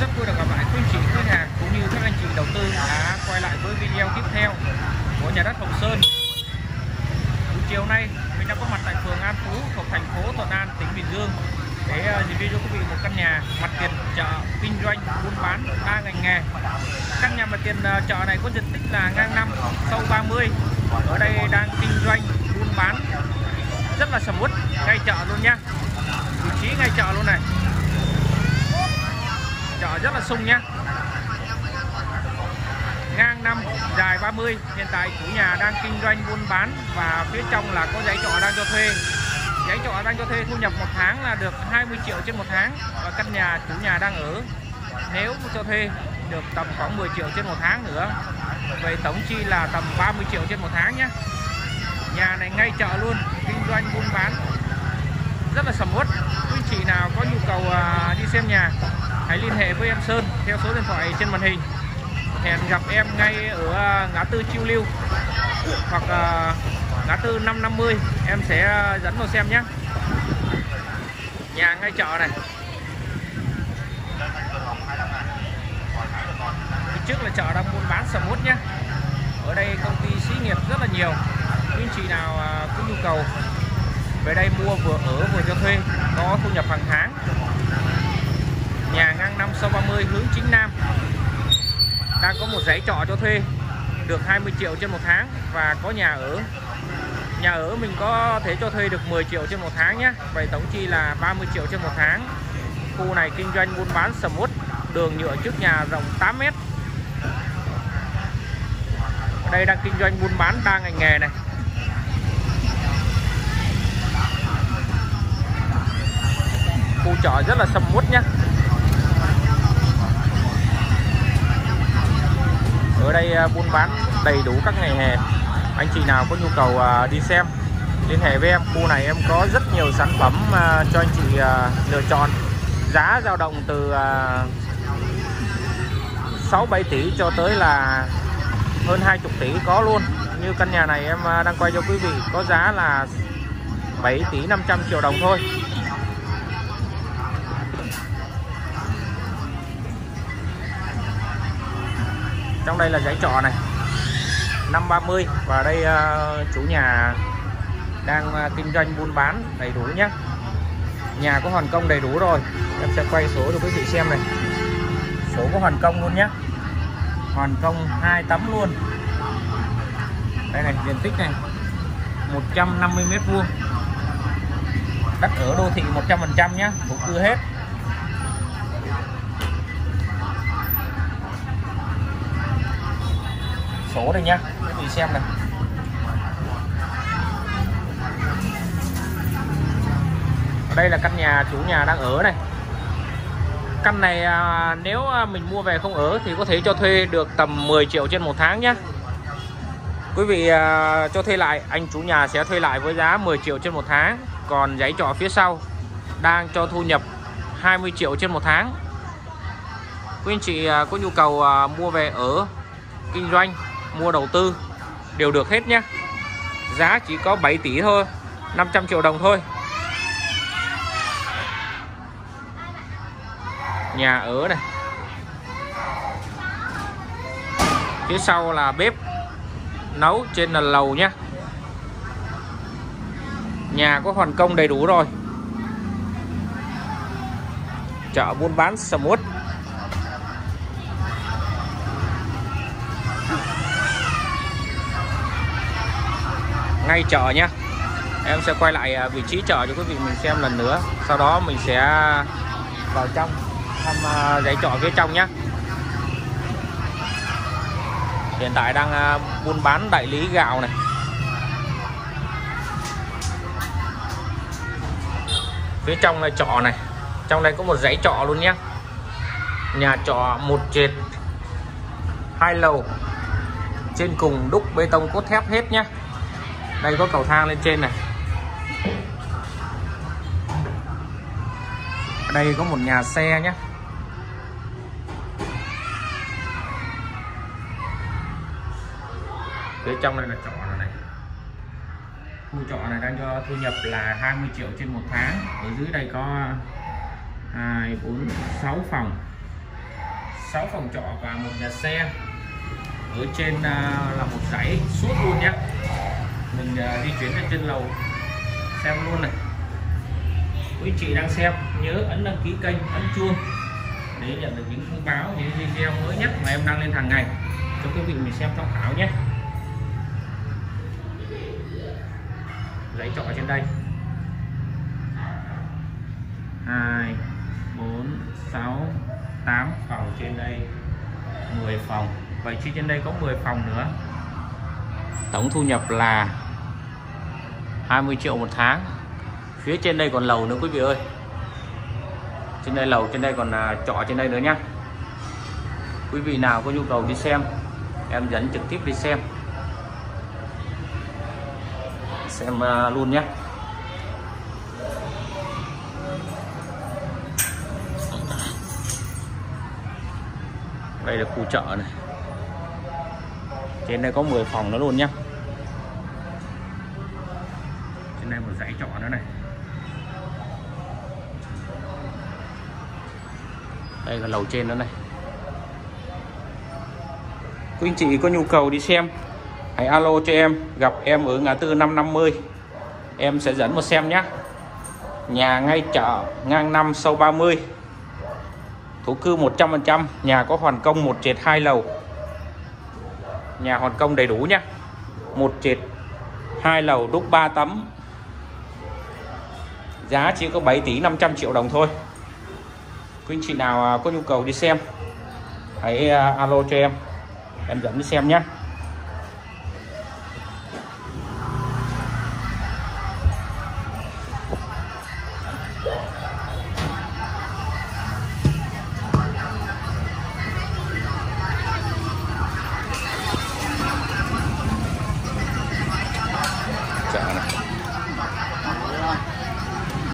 rất vui được gặp lại quý anh chị khách hàng cũng như các anh chị đầu tư đã quay lại với video tiếp theo của nhà đất Hồng Sơn. Buổi chiều nay mình đang có mặt tại phường An Phú thuộc thành phố Thuận An, tỉnh Bình Dương để ờ, review cho quý vị một căn nhà mặt tiền chợ kinh doanh buôn bán đa ngành nghề. Căn nhà mặt tiền ờ, chợ này có diện tích là ngang năm sâu 30. Ở đây đang kinh doanh buôn bán rất là sầm uất ngay chợ luôn nha. Vị trí ngay chợ luôn này rất là sung nhá. Ngang năm, dài 30 hiện tại chủ nhà đang kinh doanh buôn bán và phía trong là có giấy trọ đang cho thuê. Giấy trọ đang cho thuê, thu nhập một tháng là được 20 triệu trên một tháng và căn nhà chủ nhà đang ở. Nếu cho thuê, được tầm khoảng 10 triệu trên một tháng nữa. Vậy tổng chi là tầm 30 triệu trên một tháng nhé nhà này ngay chợ luôn, kinh doanh buôn bán. Rất là sầm uất chị nào có nhu cầu à, đi xem nhà hãy liên hệ với em Sơn theo số điện thoại trên màn hình. Hẹn gặp em ngay ở à, ngã tư Chiêu Lưu hoặc à, ngã tư 550 em sẽ à, dẫn vào xem nhé nhà ngay chợ này. Phía trước là chợ đang buôn bán sầm uất nhé ở đây công ty xí nghiệp rất là nhiều. Quý anh chị nào à, có nhu cầu về đây mua vừa ở vừa cho thuê, có thu nhập hàng tháng. Nhà ngang năm sau 30 hướng chính nam. Đang có một giấy trọ cho thuê, được 20 triệu trên một tháng và có nhà ở. Nhà ở mình có thể cho thuê được 10 triệu trên một tháng nhé, vậy tổng chi là 30 triệu trên một tháng. Khu này kinh doanh buôn bán sầm uất, đường nhựa trước nhà rộng 8 mét. Ở đây đang kinh doanh buôn bán đa ngành nghề này. Khu chợ rất là sầm uất nhé ở đây à, buôn bán đầy đủ các ngày hè. Anh chị nào có nhu cầu à, đi xem, liên hệ với em. Khu này em có rất nhiều sản phẩm à, cho anh chị lựa chọn. Giá dao động từ 6 7 tỷ cho tới là hơn 20 tỷ có luôn. Như căn nhà này em đang quay cho quý vị, có giá là 7 tỷ 500 triệu đồng thôi. Trong đây là giấy trọ này. năm 30 và đây uh, chủ nhà đang uh, kinh doanh buôn bán đầy đủ nhé nhà có hoàn công đầy đủ rồi. Em sẽ quay số cho quý vị xem này. Số có hoàn công luôn nhé hoàn công hai tấm luôn. Đây này diện tích này. 150 mét vuông. Đất ở đô thị 100% nhé thổ cư hết. Số đây nhá. Quý vị xem này. Đây là căn nhà chủ nhà đang ở này. Căn này à, nếu à, mình mua về không ở thì có thể cho thuê được tầm 10 triệu trên một tháng nhé quý vị à, cho thuê lại anh chủ nhà sẽ thuê lại với giá 10 triệu trên một tháng. Còn giấy trọ phía sau đang cho thu nhập 20 triệu trên một tháng. Quý anh chị à, có nhu cầu à, mua về ở kinh doanh mua đầu tư đều được hết nhé giá chỉ có 7 tỷ thôi 500 triệu đồng thôi. Nhà ở này. Phía sau là bếp nấu trên là lầu nhé nhà có hoàn công đầy đủ rồi. Chợ buôn bán sầm uất. Ngay chợ nhé. Em sẽ quay lại à, vị trí chợ cho quý vị mình xem lần nữa. Sau đó mình sẽ vào trong, thăm à, giấy trọ phía trong nhé. Hiện tại đang à, buôn bán đại lý gạo này. Phía trong là trọ này. Trong đây có một dãy trọ luôn nhé. Nhà trọ một trệt, hai lầu. Trên cùng đúc bê tông cốt thép hết nhé đây có cầu thang lên trên này. Ở đây có một nhà xe nhé phía trong này là trọ này, này. Khu trọ này đang cho thu nhập là 20 triệu trên một tháng. Ở dưới đây có hai bốn sáu phòng. 6 phòng trọ và một nhà xe. Ở trên à, là một dãy suốt luôn nhé mình à, di chuyển lên trên lầu. Xem luôn này. Quý chị đang xem, nhớ ấn đăng ký kênh, ấn chuông để nhận được những thông báo, những video mới nhất mà em đăng lên hàng ngày. Cho quý vị mình xem tham khảo nhé. Dãy trọ trên đây. 2 4 6 8 phòng trên đây 10 phòng. Vậy chi trên đây có 10 phòng nữa? Tổng thu nhập là 20 triệu một tháng. Phía trên đây còn lầu nữa, quý vị ơi. Trên đây lầu, trên đây còn à, trọ trên đây nữa nhá. Quý vị nào có nhu cầu đi xem, em dẫn trực tiếp đi xem. Xem à, luôn nhé đây là khu chợ này. Trên đây có 10 phòng nữa luôn nhá. Dãy trọ nữa này. Đây là lầu trên nữa này. Quý anh chị có nhu cầu đi xem, hãy alo cho em, gặp em ở ngã tư 550 em sẽ dẫn một xem nhé nhà ngay chợ, ngang năm sâu 30 thổ cư 100% nhà có hoàn công một trệt hai lầu. Nhà hoàn công đầy đủ nhé một trệt hai lầu đúc 3 tấm giá chỉ có 7 tỷ 500 triệu đồng thôi. Quý anh chị nào à, có nhu cầu đi xem, hãy à, alo cho em. Em dẫn đi xem nhé.